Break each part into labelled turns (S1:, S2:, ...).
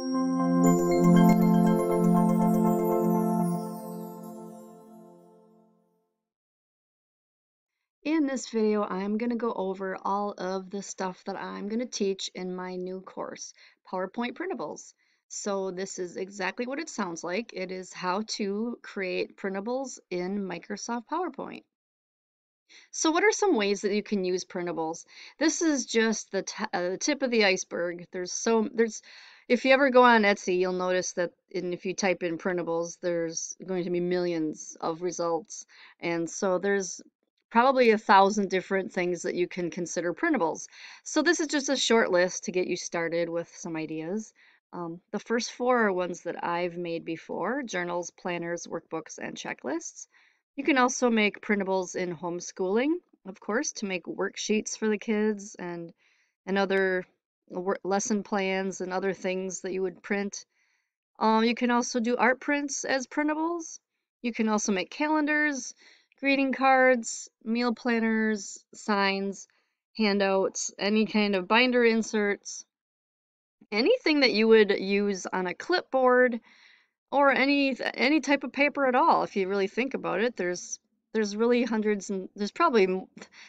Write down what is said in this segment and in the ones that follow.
S1: In this video, I'm going to go over all of the stuff that I'm going to teach in my new course, PowerPoint Printables. So this is exactly what it sounds like. It is how to create printables in Microsoft PowerPoint. So what are some ways that you can use printables? This is just the, uh, the tip of the iceberg. There's so there's if you ever go on Etsy, you'll notice that in, if you type in printables, there's going to be millions of results. And so there's probably a thousand different things that you can consider printables. So this is just a short list to get you started with some ideas. Um, the first four are ones that I've made before, journals, planners, workbooks, and checklists. You can also make printables in homeschooling, of course, to make worksheets for the kids and, and other lesson plans and other things that you would print. Um, you can also do art prints as printables. You can also make calendars, greeting cards, meal planners, signs, handouts, any kind of binder inserts, anything that you would use on a clipboard or any any type of paper at all if you really think about it there's there's really hundreds and there's probably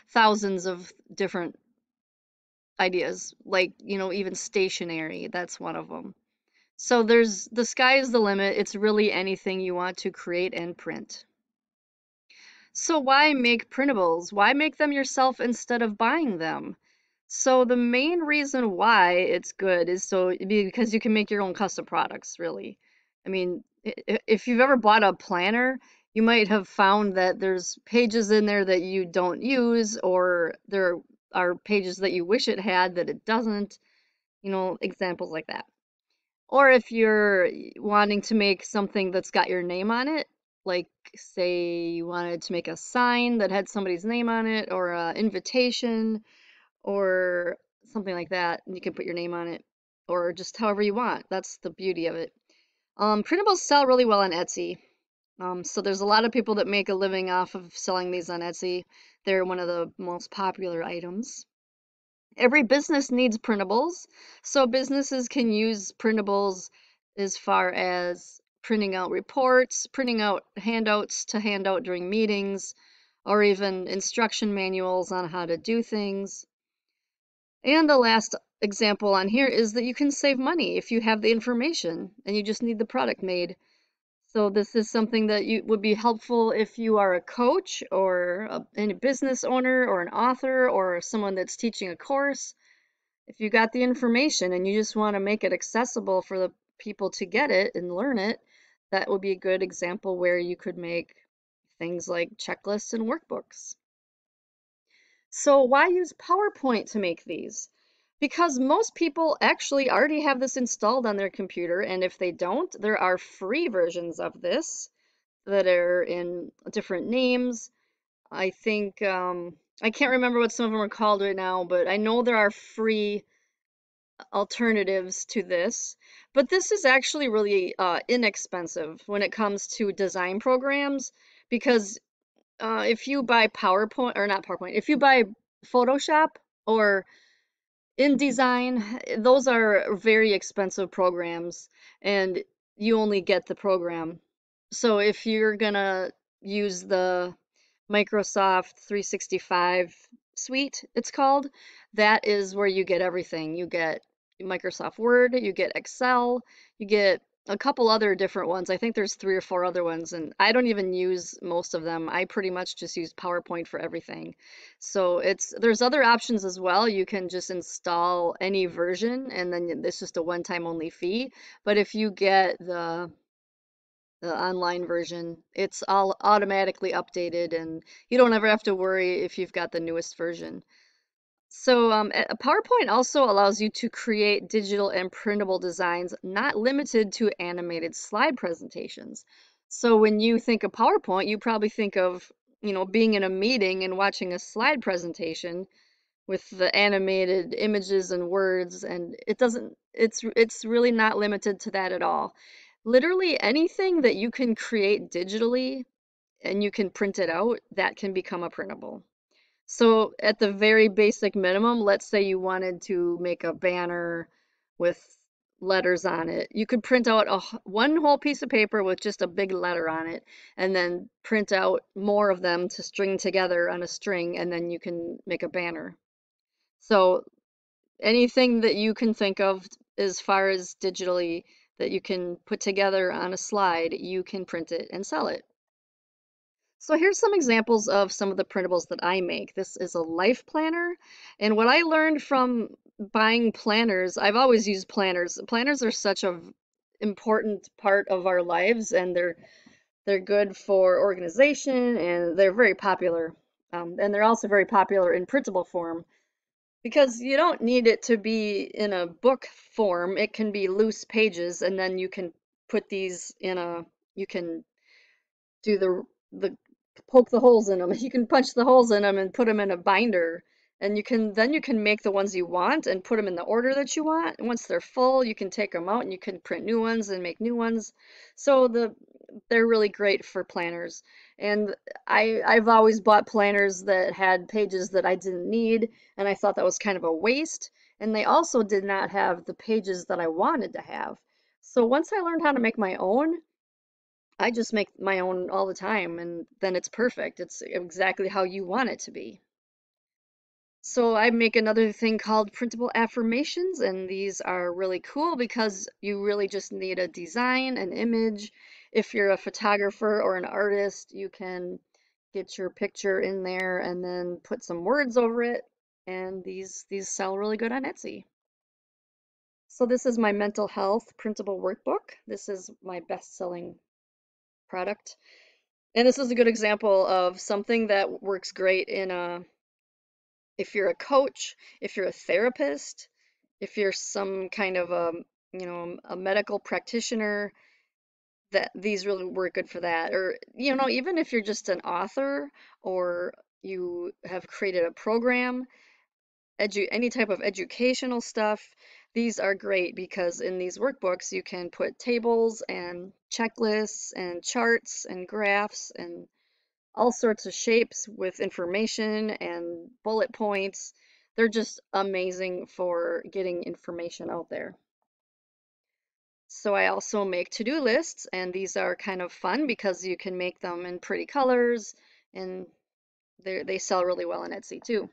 S1: thousands of different ideas like you know even stationery, that's one of them so there's the sky is the limit it's really anything you want to create and print so why make printables? Why make them yourself instead of buying them? So the main reason why it's good is so because you can make your own custom products, really. I mean, if you've ever bought a planner, you might have found that there's pages in there that you don't use or there are pages that you wish it had that it doesn't, you know, examples like that. Or if you're wanting to make something that's got your name on it, like say you wanted to make a sign that had somebody's name on it or an invitation or something like that and you can put your name on it or just however you want. That's the beauty of it. Um, printables sell really well on etsy um, so there's a lot of people that make a living off of selling these on etsy they're one of the most popular items every business needs printables so businesses can use printables as far as printing out reports, printing out handouts to hand out during meetings, or even instruction manuals on how to do things. And the last example on here is that you can save money if you have the information and you just need the product made. So this is something that you would be helpful if you are a coach or a, business owner or an author or someone that's teaching a course. If you got the information and you just want to make it accessible for the people to get it and learn it, that would be a good example where you could make things like checklists and workbooks. So why use PowerPoint to make these? Because most people actually already have this installed on their computer, and if they don't, there are free versions of this that are in different names. I think, um, I can't remember what some of them are called right now, but I know there are free alternatives to this. But this is actually really uh, inexpensive when it comes to design programs because uh, if you buy PowerPoint, or not PowerPoint, if you buy Photoshop or InDesign, those are very expensive programs and you only get the program. So if you're going to use the Microsoft 365 suite, it's called, that is where you get everything. You get Microsoft Word, you get Excel, you get a couple other different ones. I think there's three or four other ones, and I don't even use most of them. I pretty much just use PowerPoint for everything. So it's there's other options as well. You can just install any version, and then it's just a one-time only fee. But if you get the the online version, it's all automatically updated, and you don't ever have to worry if you've got the newest version. So um, PowerPoint also allows you to create digital and printable designs, not limited to animated slide presentations. So when you think of PowerPoint, you probably think of, you know, being in a meeting and watching a slide presentation with the animated images and words and it doesn't it's it's really not limited to that at all. Literally anything that you can create digitally and you can print it out, that can become a printable. So at the very basic minimum, let's say you wanted to make a banner with letters on it. You could print out a, one whole piece of paper with just a big letter on it and then print out more of them to string together on a string and then you can make a banner. So anything that you can think of as far as digitally that you can put together on a slide, you can print it and sell it. So here's some examples of some of the printables that I make. This is a life planner. And what I learned from buying planners, I've always used planners. Planners are such a important part of our lives and they're they're good for organization and they're very popular. Um, and they're also very popular in printable form because you don't need it to be in a book form. It can be loose pages and then you can put these in a you can do the the poke the holes in them. You can punch the holes in them and put them in a binder. And you can then you can make the ones you want and put them in the order that you want. And once they're full, you can take them out and you can print new ones and make new ones. So the they're really great for planners. And I I've always bought planners that had pages that I didn't need and I thought that was kind of a waste. And they also did not have the pages that I wanted to have. So once I learned how to make my own, I just make my own all the time and then it's perfect. It's exactly how you want it to be. So I make another thing called printable affirmations and these are really cool because you really just need a design, an image. If you're a photographer or an artist, you can get your picture in there and then put some words over it and these these sell really good on Etsy. So this is my mental health printable workbook. This is my best-selling product. And this is a good example of something that works great in a if you're a coach, if you're a therapist, if you're some kind of a, you know, a medical practitioner, that these really work good for that. Or, you know, even if you're just an author or you have created a program, edu any type of educational stuff, these are great because in these workbooks you can put tables and checklists and charts and graphs and all sorts of shapes with information and bullet points. They're just amazing for getting information out there. So I also make to-do lists and these are kind of fun because you can make them in pretty colors and they sell really well on Etsy too.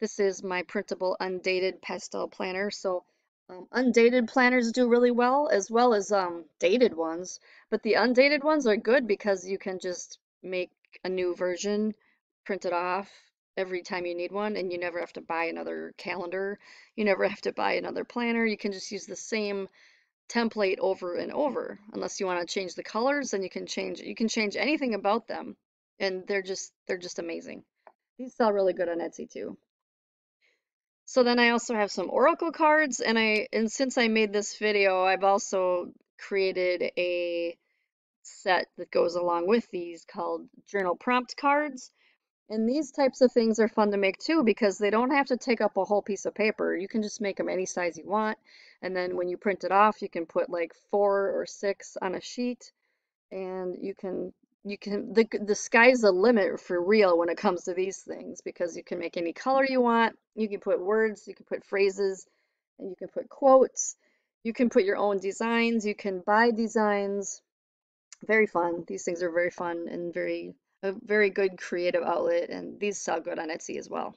S1: This is my printable undated pastel planner. So um, undated planners do really well as well as um, dated ones. But the undated ones are good because you can just make a new version, print it off every time you need one and you never have to buy another calendar. You never have to buy another planner. You can just use the same template over and over. Unless you want to change the colors, then you can change you can change anything about them. And they're just they're just amazing. These sell really good on Etsy too. So then I also have some Oracle cards and I and since I made this video, I've also created a set that goes along with these called journal prompt cards. And these types of things are fun to make too because they don't have to take up a whole piece of paper. You can just make them any size you want. And then when you print it off, you can put like four or six on a sheet and you can you can the the sky's the limit for real when it comes to these things because you can make any color you want. You can put words you can put phrases and you can put quotes. You can put your own designs. You can buy designs. Very fun. These things are very fun and very a very good creative outlet and these sell good on Etsy as well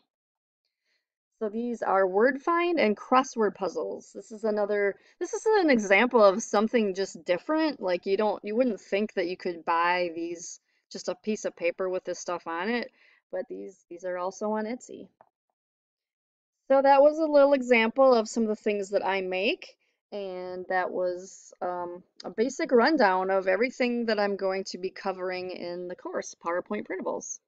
S1: so these are word find and crossword puzzles. This is another, this is an example of something just different. Like you don't, you wouldn't think that you could buy these, just a piece of paper with this stuff on it, but these, these are also on Etsy. So that was a little example of some of the things that I make. And that was um, a basic rundown of everything that I'm going to be covering in the course, PowerPoint Printables.